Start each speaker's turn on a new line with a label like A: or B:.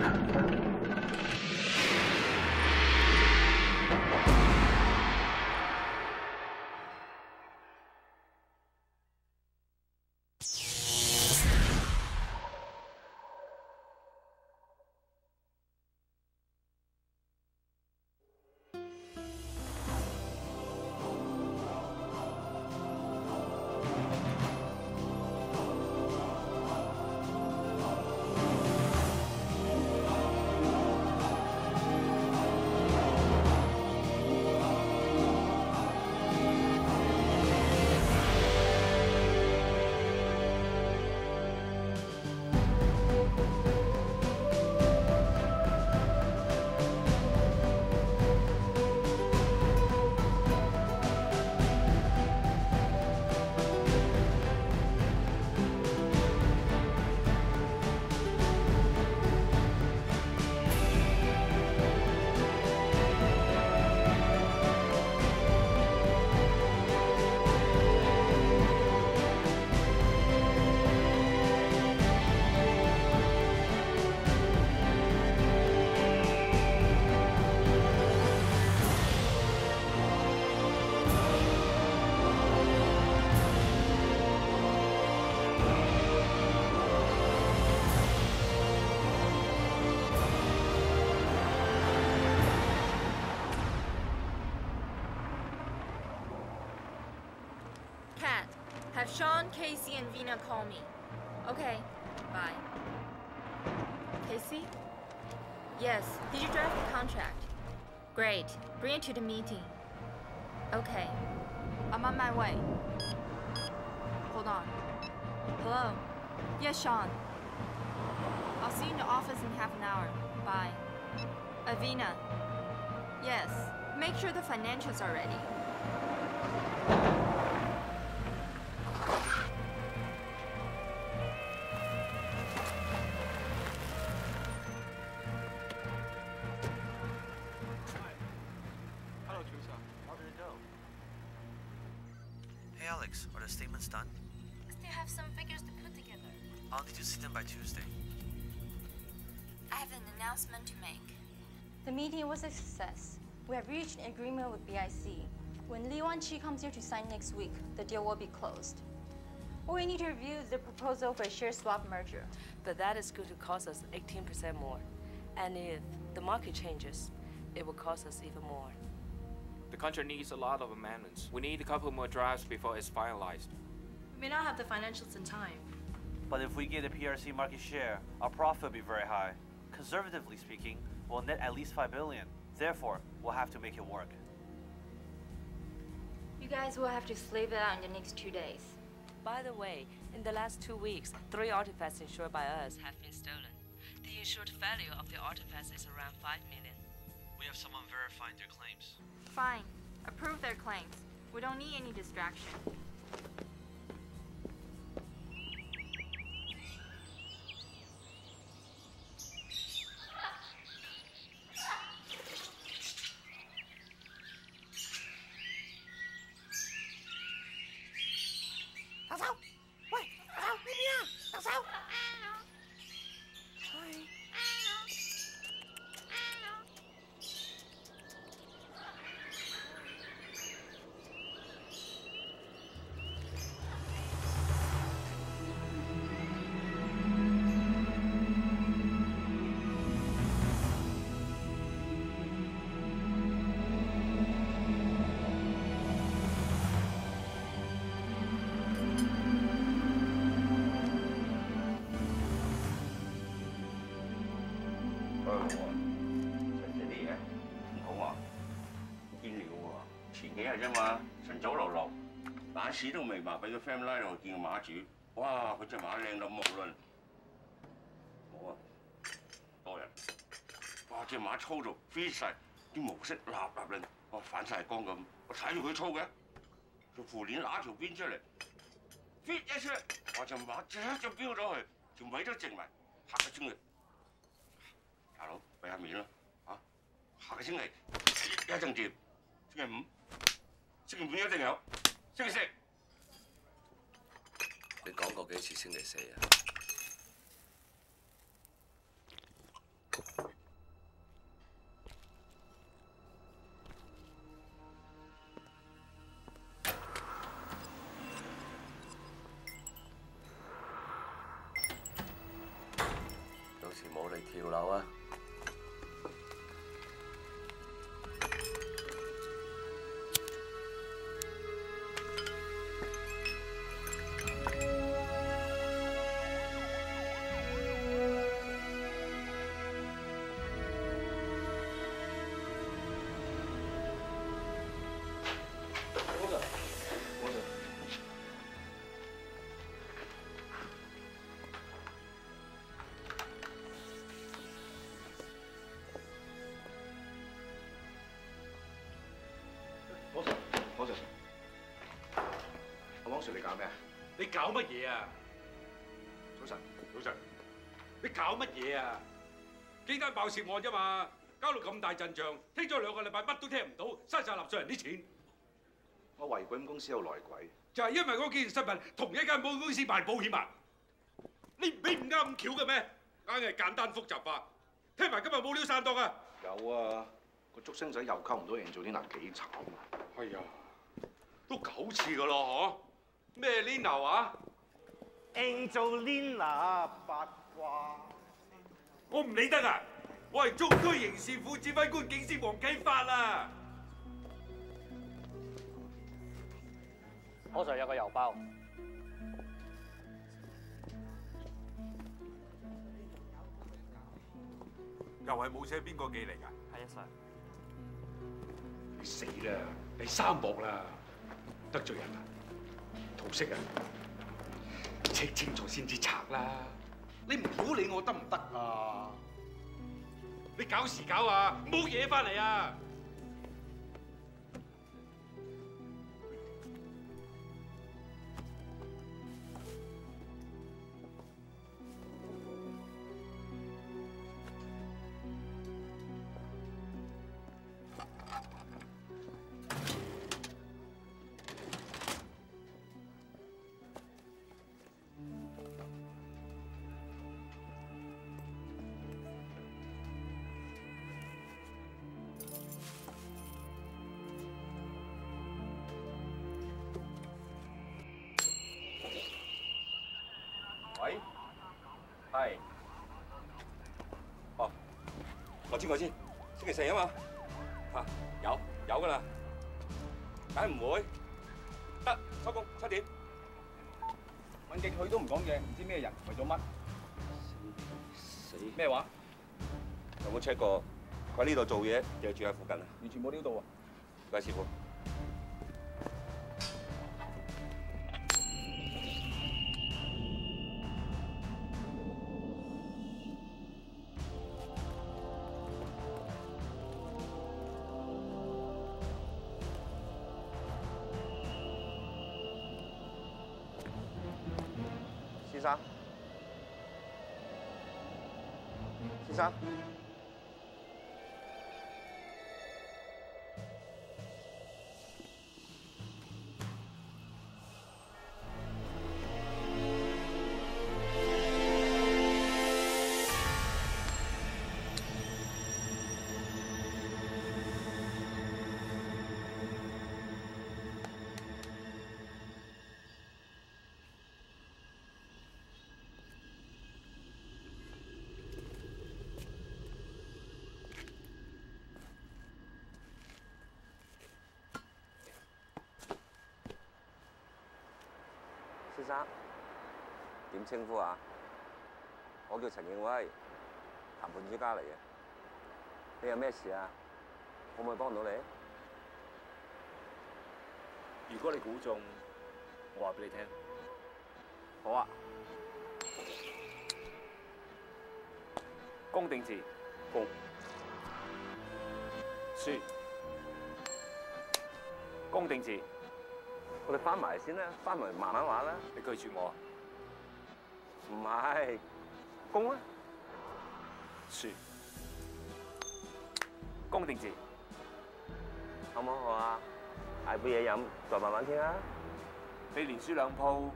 A: あっ。Have Sean, Casey, and Vina call me. Okay, bye. Casey? Yes, did you draft the contract? Great, bring it to the meeting. Okay, I'm on my way. Hold on. Hello? Yes, Sean. I'll see you in the office in half an hour. Bye. Avina. Yes, make sure the financials are ready.
B: Was a success. We have reached an agreement with BIC. When Li Wanqi comes here to sign next week, the deal will be closed. We need to review the proposal for a share swap merger.
C: But that is going to cost us 18% more. And if the market changes, it will cost us even more.
D: The country needs a lot of amendments. We need a couple more drafts before it's finalized.
A: We may not have the financials in time.
E: But if we get a PRC market share, our profit will be very high. Conservatively speaking, we'll net at least 5 billion. Therefore, we'll have to make it work.
B: You guys will have to slave it out in the next two days.
C: By the way, in the last two weeks, three artifacts insured by us have been stolen. The insured value of the artifacts is around 5 million.
E: We have someone verifying their claims.
A: Fine. Approve their claims. We don't need any distraction.
F: 啫嘛，晨早流流，打屎都未埋，俾個 friend 拉落去見個馬主，哇！佢隻馬靚到無論，冇啊，多人，哇！隻馬粗到 fit 晒，啲毛色立立令，哇反晒光咁，我睇住佢粗嘅，條褲鏈揦條鞭出嚟，fit 一出嚟，哇！隻馬即刻就飆咗去，條尾都直埋，下個星期，大佬俾下面啦，嚇，下個星期一陣接，星期五。星期五一定有，星期四。
G: 你講過幾次星期四啊？
H: 阿汪 Sir 你搞咩啊？
I: 你搞乜嘢啊？
H: 早晨，
I: 早晨，你搞乜嘢啊？幾單爆竊案啫嘛，搞到咁大陣仗，聽咗兩個禮拜乜都聽唔到，嘥晒納税人啲錢，
H: 我维管公司有內鬼。
I: 就係因為嗰幾件新聞同一間保險公司賣保險啊！你你唔啱咁巧嘅咩？硬係簡單複雜化，聽埋今日冇料散檔啊！
H: 有啊，個竹升仔又溝唔到人做啲男幾慘啊！
I: 係啊，都九次噶咯嗬？咩 Lina 啊
J: ？Angelina 八卦。
I: 我唔理得啊！我係中區刑事副指揮官警司黃啟發啊！
J: 我就有個郵包，
I: 又係冇寫邊個寄嚟㗎？
J: 係啊，Sir。
I: 你死啦！你三幕啦！得罪人啊！桃色啊 c 清楚先至拆啦！你唔好理我得唔得啊？你搞事搞啊！冇嘢翻嚟啊！
G: 係。哦，我知我知，星期四啊嘛。嚇，有有噶啦，梗唔會。得，收工七點。
J: 問極佢都唔講嘢，唔知咩人，為咗乜？
G: 死！
J: 咩話？
G: 有冇 check 過？佢喺呢度做嘢，定係住喺附近啊？
J: 完全冇料到啊！
G: 唔該，師傅。先生，先生。生，點稱呼啊？我叫陳敬威，談判專家嚟嘅。你有咩事啊？可唔可以幫到你？
D: 如果你估中，我話俾你聽。
G: 好啊。
D: 公定字？
G: 公。
D: 輸。公定字？
G: 我哋翻埋先啦，翻埋慢慢玩啦。
D: 你拒絕我啊？
G: 唔係，公啊。
D: 輸。公定字？
G: 好唔好啊？嗌杯嘢飲，再慢慢傾啊。
D: 你連輸兩鋪，